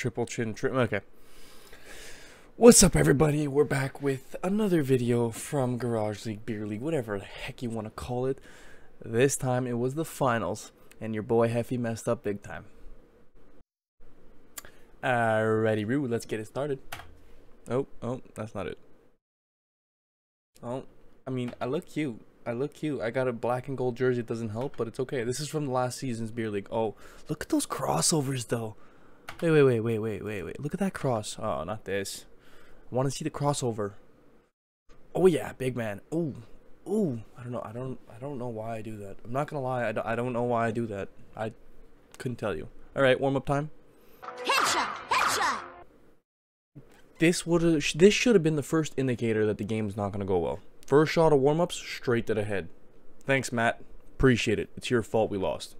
triple chin trim. Okay. What's up, everybody? We're back with another video from Garage League, Beer League, whatever the heck you want to call it. This time it was the finals, and your boy Heffy messed up big time. Alrighty, Roo, let's get it started. Oh, oh, that's not it. Oh, I mean, I look cute. I look cute. I got a black and gold jersey. It doesn't help, but it's okay. This is from last season's beer league. Oh, look at those crossovers, though. Wait, wait, wait, wait, wait, wait, wait. Look at that cross. Oh, not this. I want to see the crossover. Oh yeah, big man. Ooh, ooh. I don't know. I don't. I don't know why I do that. I'm not gonna lie. I don't, I don't know why I do that. I couldn't tell you. All right, warm up time. Headshot! Headshot! This would. This should have been the first indicator that the game's not gonna go well. First shot of warm ups, straight to the head. Thanks, Matt. Appreciate it. It's your fault we lost.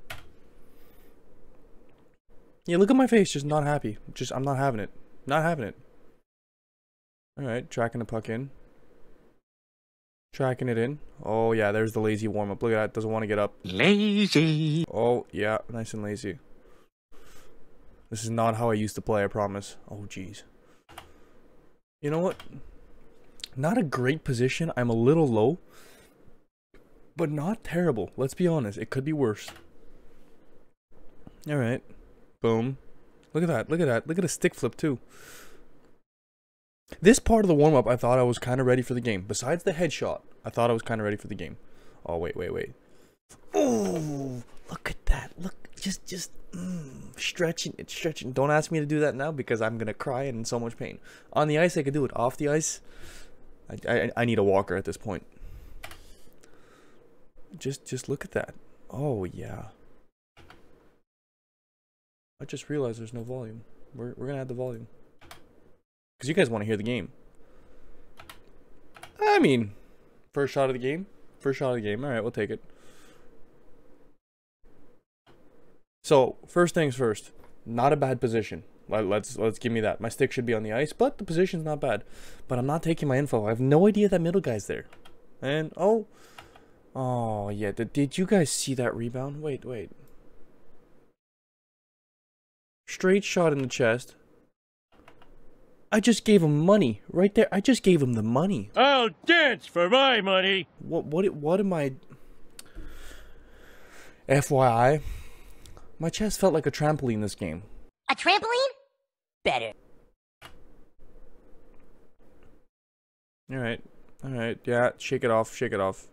Yeah, look at my face. Just not happy. Just I'm not having it. Not having it. All right, tracking the puck in. Tracking it in. Oh yeah, there's the lazy warm up. Look at that. Doesn't want to get up. Lazy. Oh yeah, nice and lazy. This is not how I used to play. I promise. Oh jeez. You know what? Not a great position. I'm a little low. But not terrible. Let's be honest. It could be worse. Alright. Boom. Look at that. Look at that. Look at a stick flip, too. This part of the warm up, I thought I was kind of ready for the game. Besides the headshot, I thought I was kind of ready for the game. Oh, wait, wait, wait. Oh, look at that. Look, just, just mm, stretching. It's stretching. Don't ask me to do that now because I'm going to cry and in so much pain. On the ice, I could do it. Off the ice, I, I, I need a walker at this point. Just, just look at that. Oh, yeah. I just realized there's no volume. We're, we're to add the volume. Because you guys want to hear the game. I mean, first shot of the game. First shot of the game. All right, we'll take it. So, first things first. Not a bad position. Let, let's let's give me that. My stick should be on the ice, but the position's not bad. But I'm not taking my info. I have no idea that middle guy's there. And oh, oh yeah. Did, did you guys see that rebound? Wait, wait. Straight shot in the chest. I just gave him money right there. I just gave him the money. I'll dance for my money. What what what am I? FYI, my chest felt like a trampoline this game. A trampoline? Better. All right, all right, yeah. Shake it off. Shake it off.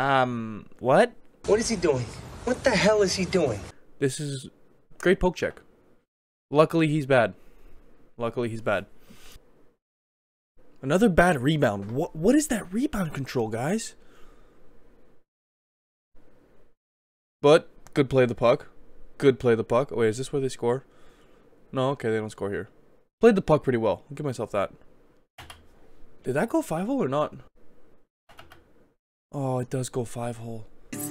Um, what? What is he doing? What the hell is he doing? This is great poke check. Luckily, he's bad. Luckily, he's bad. Another bad rebound. What? What is that rebound control, guys? But good play of the puck. Good play of the puck. Oh, wait, is this where they score? No, okay, they don't score here. Played the puck pretty well. I'll give myself that. Did that go five hole or not? Oh, it does go five hole.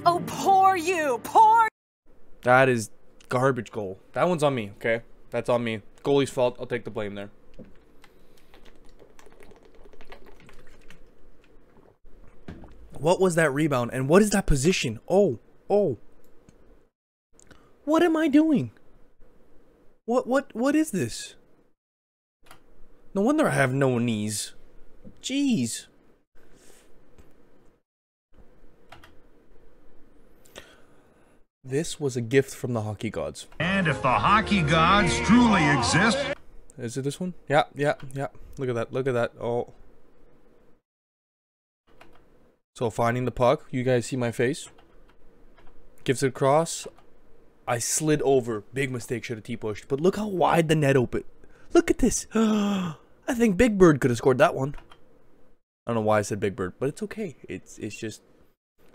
Oh, poor you! Poor! That is garbage goal. That one's on me, okay? That's on me. Goalie's fault. I'll take the blame there. What was that rebound? And what is that position? Oh, oh. What am I doing? What, what, what is this? No wonder I have no knees. Jeez. This was a gift from the hockey gods. And if the hockey gods truly exist, Is it this one? Yeah, yeah, yeah. Look at that. Look at that. Oh. So finding the puck. You guys see my face? Gives it across. I slid over. Big mistake. Should have T-pushed. But look how wide the net opened. Look at this. I think Big Bird could have scored that one. I don't know why I said Big Bird, but it's okay. It's it's just.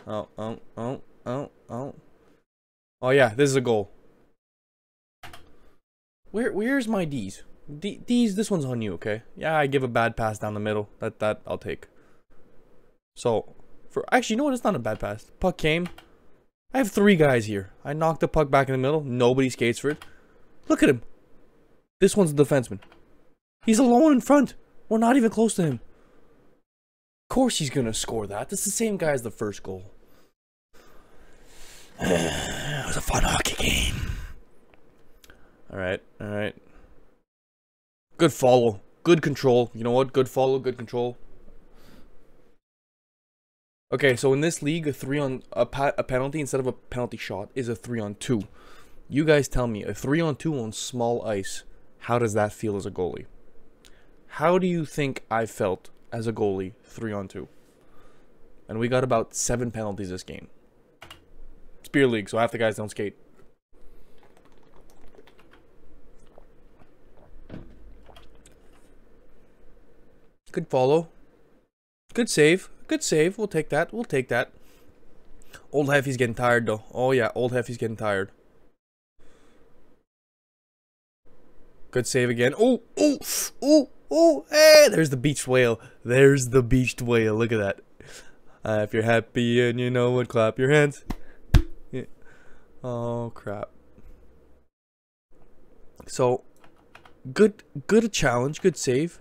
Oh oh oh oh oh. Oh yeah, this is a goal. Where where's my D's? D, D's, this one's on you, okay? Yeah, I give a bad pass down the middle. That that I'll take. So, for actually, you know what? It's not a bad pass. Puck came. I have three guys here. I knocked the puck back in the middle. Nobody skates for it. Look at him. This one's a defenseman. He's alone in front. We're not even close to him. Of course he's gonna score that. That's the same guy as the first goal. was a fun hockey game. All right, all right. Good follow. Good control. You know what? Good follow, good control. Okay, so in this league, a three on a, a penalty instead of a penalty shot is a three on two. You guys tell me, a three on two on small ice, how does that feel as a goalie? How do you think I felt as a goalie three on two? And we got about seven penalties this game. Beer league, so half the guys don't skate. Good follow. Good save. Good save. We'll take that. We'll take that. Old Heffy's getting tired though. Oh yeah, old Heffy's getting tired. Good save again. Oh, oh, oh, oh, hey, there's the beached whale. There's the beached whale. Look at that. Uh, if you're happy and you know what, clap your hands. Oh, crap. So, good, good challenge, good save.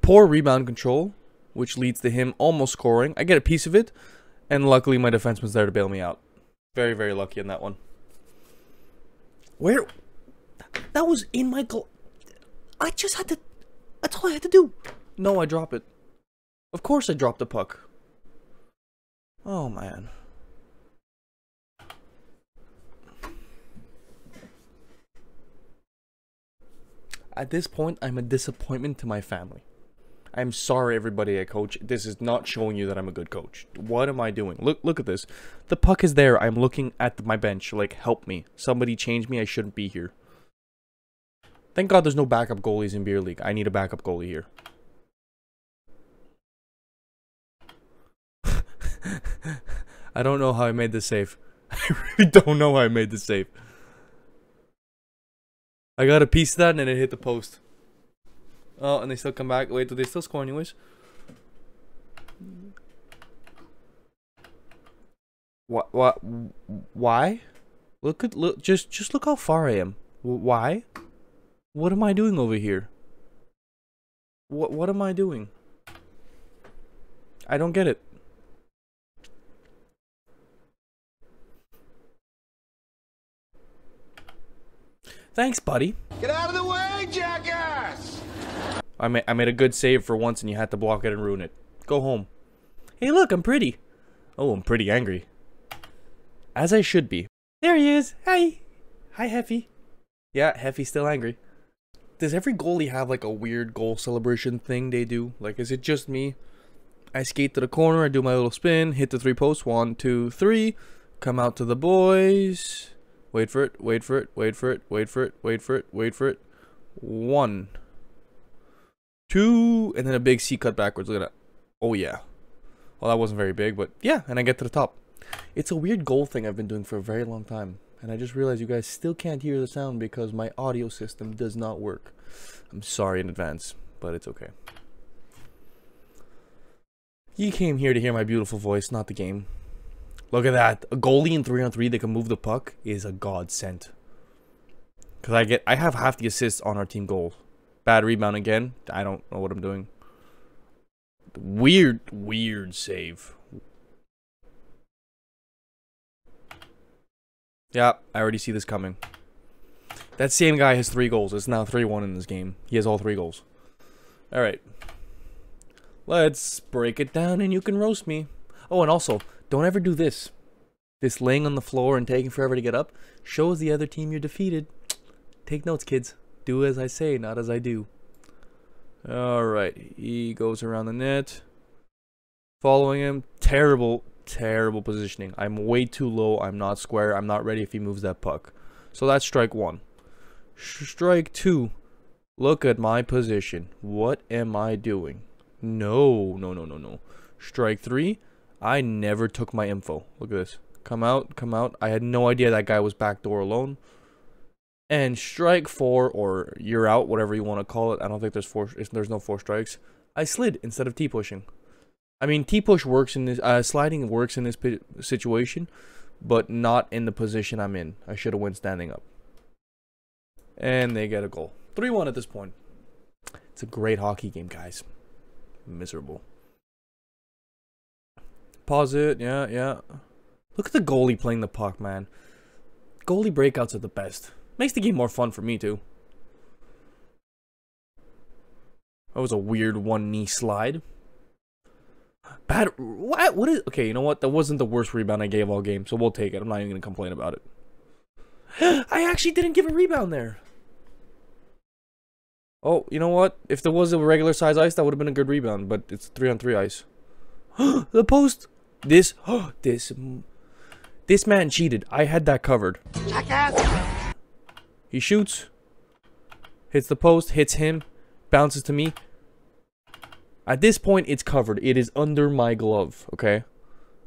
Poor rebound control, which leads to him almost scoring. I get a piece of it, and luckily my defenseman's there to bail me out. Very, very lucky in that one. Where? That was in my goal. I just had to. That's all I had to do. No, I drop it. Of course I dropped the puck. Oh, man. At this point, I'm a disappointment to my family. I'm sorry, everybody I coach. This is not showing you that I'm a good coach. What am I doing? Look, look at this. The puck is there. I'm looking at my bench. Like, help me. Somebody change me. I shouldn't be here. Thank God there's no backup goalies in beer league. I need a backup goalie here. I don't know how I made this safe. I really don't know how I made this safe. I got a piece of that and then it hit the post. Oh, and they still come back. Wait, do they still score anyways? What? What? Why? Look at look. Just just look how far I am. Why? What am I doing over here? What What am I doing? I don't get it. Thanks, buddy. Get out of the way, jackass! I made I made a good save for once, and you had to block it and ruin it. Go home. Hey, look, I'm pretty. Oh, I'm pretty angry. As I should be. There he is. Hi. Hi, Heffy. Yeah, Heffy's still angry. Does every goalie have like a weird goal celebration thing they do? Like, is it just me? I skate to the corner, I do my little spin, hit the three posts, one, two, three, come out to the boys. Wait for it, wait for it, wait for it, wait for it, wait for it, wait for it. One. Two, and then a big C cut backwards. Look at that. Oh, yeah. Well, that wasn't very big, but yeah, and I get to the top. It's a weird goal thing I've been doing for a very long time. And I just realized you guys still can't hear the sound because my audio system does not work. I'm sorry in advance, but it's okay. You came here to hear my beautiful voice, not the game. Look at that. A goalie in 3 on 3 that can move the puck is a godsend. Cuz I get I have half the assists on our team goal. Bad rebound again. I don't know what I'm doing. Weird weird save. Yeah, I already see this coming. That same guy has 3 goals. It's now 3-1 in this game. He has all 3 goals. All right. Let's break it down and you can roast me. Oh, and also, don't ever do this. This laying on the floor and taking forever to get up shows the other team you're defeated. Take notes, kids. Do as I say, not as I do. Alright, he goes around the net. Following him. Terrible, terrible positioning. I'm way too low. I'm not square. I'm not ready if he moves that puck. So that's strike one. Strike two. Look at my position. What am I doing? No, no, no, no, no. Strike three. I never took my info. Look at this. Come out, come out. I had no idea that guy was backdoor alone. And strike four, or you're out, whatever you want to call it. I don't think there's four. There's no four strikes. I slid instead of T pushing. I mean, T push works in this. Uh, sliding works in this situation, but not in the position I'm in. I should have went standing up. And they get a goal. 3-1 at this point. It's a great hockey game, guys. Miserable. Pause it. Yeah, yeah. Look at the goalie playing the puck, man. Goalie breakouts are the best. Makes the game more fun for me, too. That was a weird one knee slide. Bad. What? What is. Okay, you know what? That wasn't the worst rebound I gave all game, so we'll take it. I'm not even going to complain about it. I actually didn't give a rebound there. Oh, you know what? If there was a regular size ice, that would have been a good rebound, but it's 3 on 3 ice. the post. This. oh, this. This man cheated. I had that covered. He shoots. Hits the post. Hits him. Bounces to me. At this point, it's covered. It is under my glove, okay?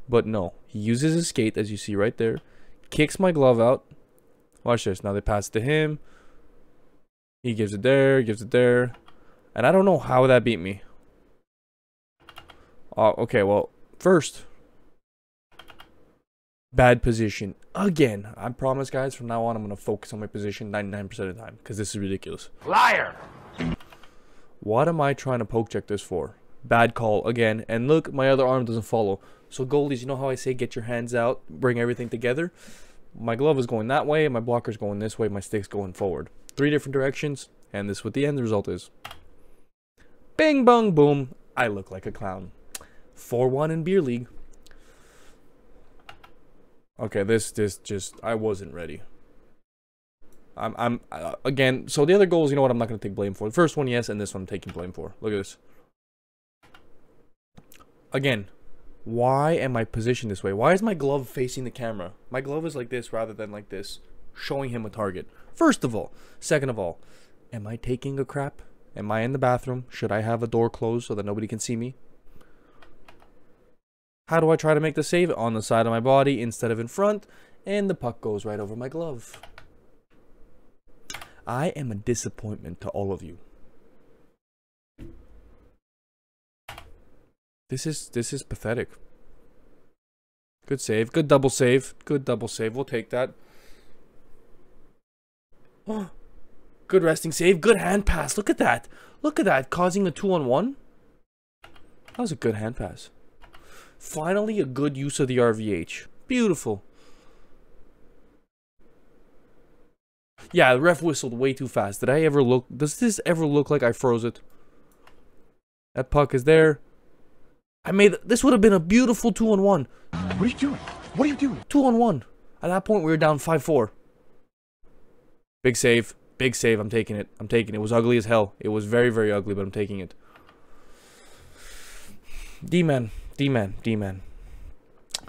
But no. He uses his skate, as you see right there. Kicks my glove out. Watch this. Now they pass it to him. He gives it there, gives it there. And I don't know how that beat me. Oh, okay, well, first, bad position. Again, I promise, guys, from now on, I'm going to focus on my position 99% of the time, because this is ridiculous. Liar! What am I trying to poke check this for? Bad call again. And look, my other arm doesn't follow. So goalies, you know how I say get your hands out, bring everything together? My glove is going that way, my blocker's going this way, my stick's going forward. Three different directions, and this is what the end result is. Bing bong boom. I look like a clown. 4-1 in beer league. Okay, this this just I wasn't ready. I'm I'm uh, again. So the other goals, you know what? I'm not gonna take blame for. The first one, yes, and this one I'm taking blame for. Look at this. Again, why am I positioned this way? Why is my glove facing the camera? My glove is like this rather than like this, showing him a target. First of all, second of all, am I taking a crap? Am I in the bathroom? Should I have a door closed so that nobody can see me? How do I try to make the save? On the side of my body instead of in front, and the puck goes right over my glove. I am a disappointment to all of you. This is this is pathetic. Good save. Good double save. Good double save. We'll take that. Oh, good resting save. Good hand pass. Look at that. Look at that. Causing a two on one. That was a good hand pass. Finally, a good use of the RVH. Beautiful. Yeah, the ref whistled way too fast. Did I ever look... Does this ever look like I froze it? That puck is there. I made... This would have been a beautiful 2 on 1. What are you doing? What are you doing? 2 on 1. At that point, we were down 5-4. Big save. Big save. I'm taking it. I'm taking it. It was ugly as hell. It was very, very ugly, but I'm taking it. D-man. D-man. D-man.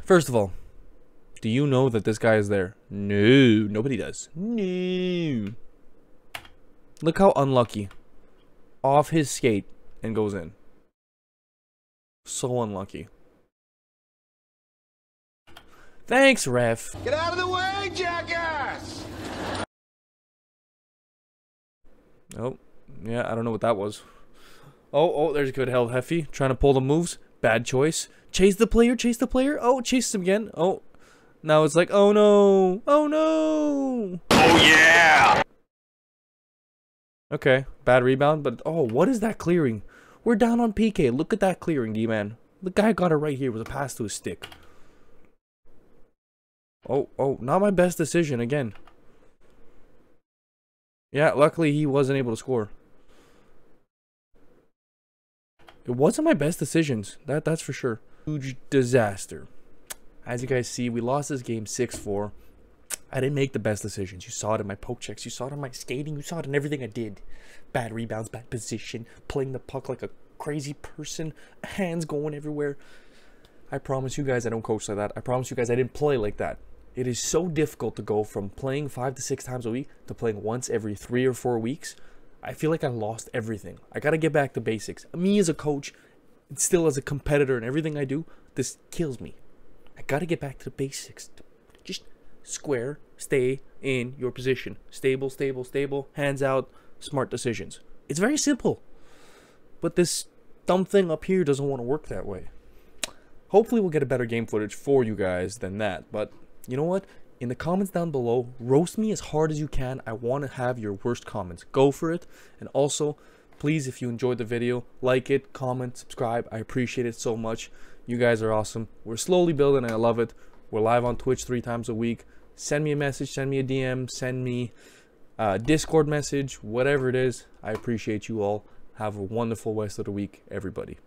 First of all, do you know that this guy is there? No, nobody does. No. Look how unlucky. Off his skate and goes in. So unlucky. Thanks, ref. Get out of the way, jackass! Oh, yeah, I don't know what that was. Oh, oh, there's good hell, Heffy. Trying to pull the moves. Bad choice. Chase the player, chase the player. Oh, chase him again. Oh, now it's like, oh no, oh no. Oh yeah! Okay, bad rebound, but oh, what is that clearing? We're down on PK. Look at that clearing, D-man. The guy got it right here. with a pass to his stick. Oh, oh, not my best decision again. Yeah, luckily he wasn't able to score. It wasn't my best decisions. That that's for sure. Huge disaster. As you guys see, we lost this game 6-4. I didn't make the best decisions. You saw it in my poke checks. You saw it in my skating. You saw it in everything I did. Bad rebounds, bad position, playing the puck like a crazy person, hands going everywhere. I promise you guys I don't coach like that. I promise you guys I didn't play like that. It is so difficult to go from playing five to six times a week to playing once every three or four weeks. I feel like I lost everything. I got to get back to basics. Me as a coach, still as a competitor and everything I do, this kills me. I got to get back to the basics. Just square, stay in your position. Stable, stable, stable, hands out, smart decisions. It's very simple. But this dumb thing up here doesn't want to work that way. Hopefully we'll get a better game footage for you guys than that. But you know what? In the comments down below, roast me as hard as you can. I want to have your worst comments. Go for it. And also, please, if you enjoyed the video, like it, comment, subscribe. I appreciate it so much. You guys are awesome. We're slowly building I love it. We're live on Twitch three times a week. Send me a message, send me a DM, send me a Discord message, whatever it is. I appreciate you all. Have a wonderful rest of the week, everybody.